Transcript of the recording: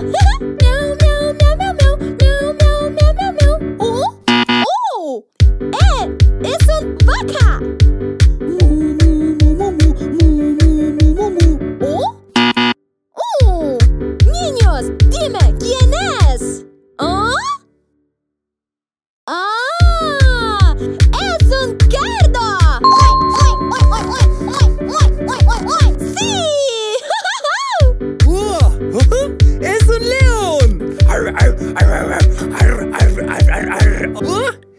Miau, miau, miau, miau, miau Miau, miau, miau, miau, miau ¡Oh! ¡Es! ¡Es un vaca! Mu, mu, mu, mu, mu Mu, mu, mu, mu, mu ¡Niños! ¡Dime quién es! ¡Oh! Huh?